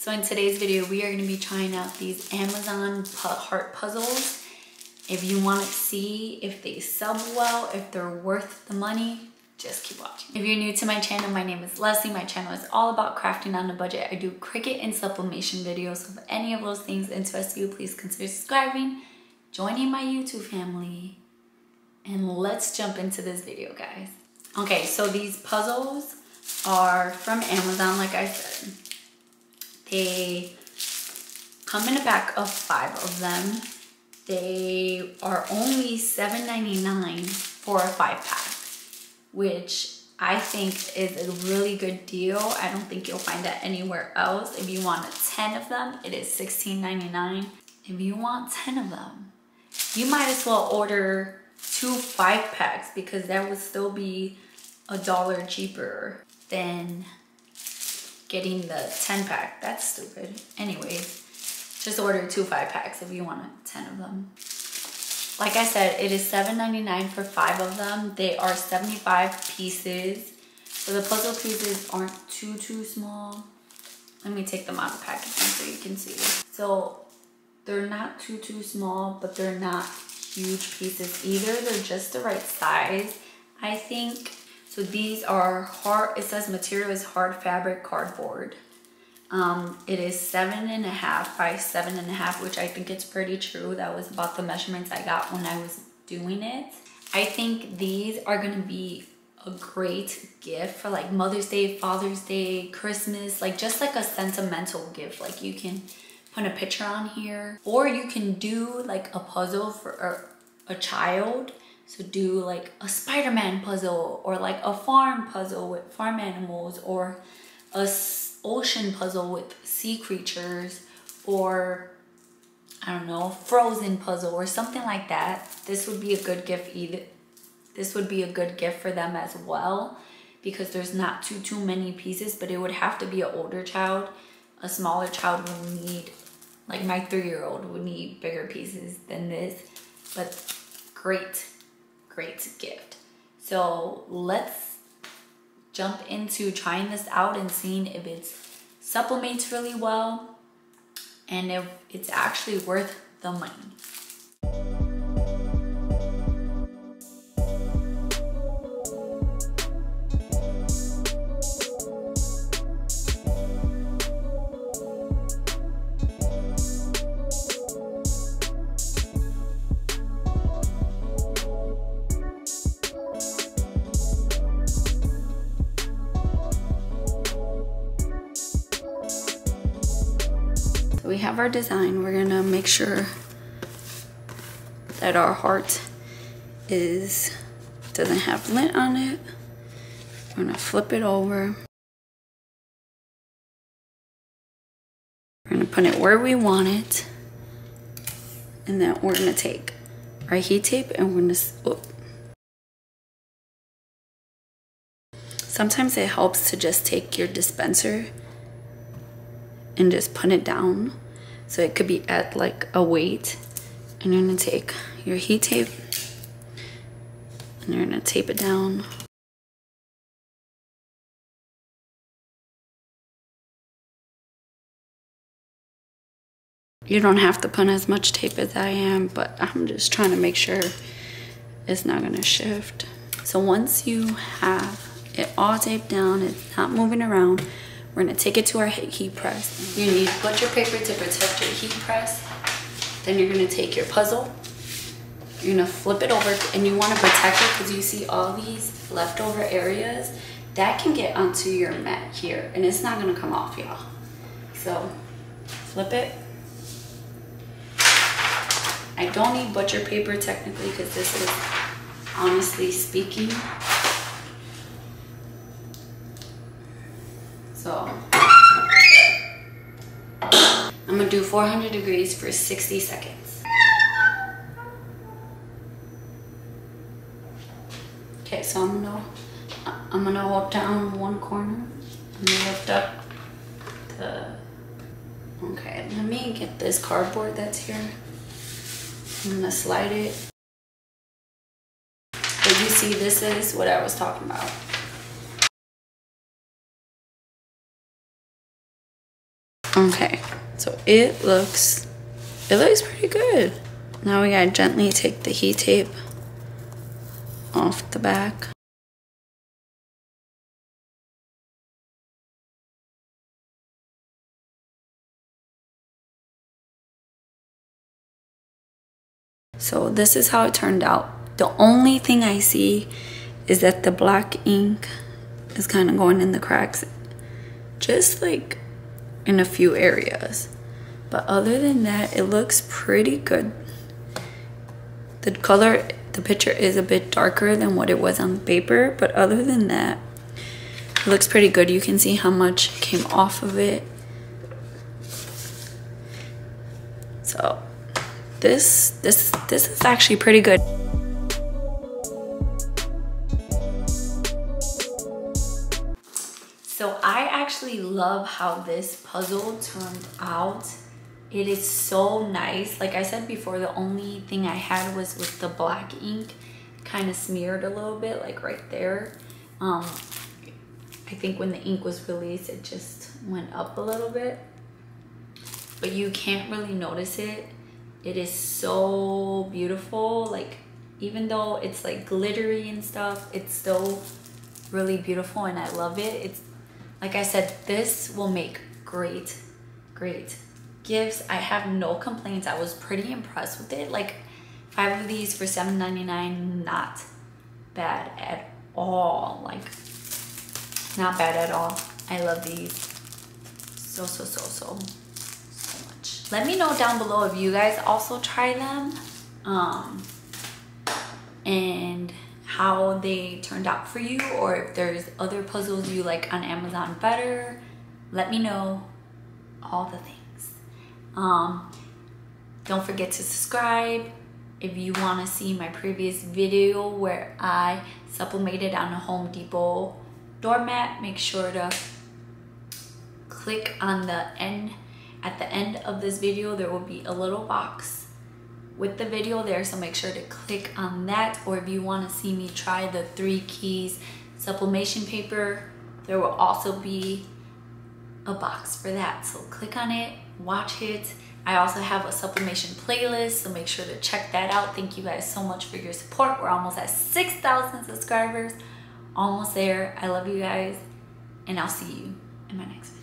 So in today's video, we are going to be trying out these Amazon heart puzzles. If you want to see if they sub well, if they're worth the money, just keep watching. If you're new to my channel, my name is Leslie. My channel is all about crafting on a budget. I do Cricut and sublimation videos. So if any of those things interest you, please consider subscribing, joining my YouTube family, and let's jump into this video, guys. Okay, so these puzzles are from Amazon, like I said. They come in a pack of five of them. They are only $7.99 for a five pack, which I think is a really good deal. I don't think you'll find that anywhere else. If you want 10 of them, it is $16.99. If you want 10 of them, you might as well order two five packs because that would still be a dollar cheaper than getting the 10 pack. That's stupid. Anyways, just order two five packs if you want 10 of them. Like I said, it is $7.99 for five of them. They are 75 pieces. So the puzzle pieces aren't too, too small. Let me take them out of the packaging so you can see. So they're not too, too small, but they're not huge pieces either. They're just the right size, I think. So these are hard, it says material is hard fabric cardboard. Um, it is seven and a half by seven and a half, which I think it's pretty true. That was about the measurements I got when I was doing it. I think these are gonna be a great gift for like Mother's Day, Father's Day, Christmas, like just like a sentimental gift. Like you can put a picture on here or you can do like a puzzle for a, a child so do like a Spider-Man puzzle or like a farm puzzle with farm animals or a ocean puzzle with sea creatures or I don't know, frozen puzzle or something like that. This would be a good gift either. This would be a good gift for them as well because there's not too too many pieces, but it would have to be an older child. A smaller child would need, like my three-year-old would need bigger pieces than this, but great great gift. So let's jump into trying this out and seeing if it sublimates really well and if it's actually worth the money. Have our design. We're gonna make sure that our heart is doesn't have lint on it. We're gonna flip it over. We're gonna put it where we want it. And then we're gonna take our heat tape and we're gonna, oh. Sometimes it helps to just take your dispenser and just put it down. So it could be at like a weight. And you're gonna take your heat tape and you're gonna tape it down. You don't have to put as much tape as I am, but I'm just trying to make sure it's not gonna shift. So once you have it all taped down, it's not moving around, we're gonna take it to our heat press. You need butcher paper to protect your heat press. Then you're gonna take your puzzle. You're gonna flip it over and you wanna protect it because you see all these leftover areas. That can get onto your mat here and it's not gonna come off y'all. So flip it. I don't need butcher paper technically because this is honestly speaking do 400 degrees for 60 seconds. Okay, so I'm gonna I'm gonna hold down one corner. And lift up the okay let me get this cardboard that's here. I'm gonna slide it. But you see this is what I was talking about Okay, so it looks, it looks pretty good. Now we gotta gently take the heat tape off the back. So this is how it turned out. The only thing I see is that the black ink is kind of going in the cracks. Just like in a few areas. But other than that, it looks pretty good. The color, the picture is a bit darker than what it was on paper. But other than that, it looks pretty good. You can see how much came off of it. So this this this is actually pretty good. Actually love how this puzzle turned out. It is so nice. Like I said before, the only thing I had was with the black ink kind of smeared a little bit, like right there. Um, I think when the ink was released, it just went up a little bit. But you can't really notice it it is so beautiful like even though it's like glittery and stuff it's still really beautiful and I love it it's like I said this will make great great gifts. I have no complaints. I was pretty impressed with it. Like five of these for $7.99 not bad at all. Like not bad at all. I love these. So so so so so much. let me know down below if you guys also try them. Um, and how they turned out for you or if there's other puzzles you like on Amazon better. Let me know all the things. Um, don't forget to subscribe if you want to see my previous video where I sublimated on a Home Depot doormat. Make sure to click on the end at the end of this video, there will be a little box with the video there, so make sure to click on that. Or if you wanna see me try the three keys sublimation paper, there will also be a box for that. So click on it, watch it. I also have a sublimation playlist, so make sure to check that out. Thank you guys so much for your support. We're almost at 6,000 subscribers. Almost there. I love you guys, and I'll see you in my next video.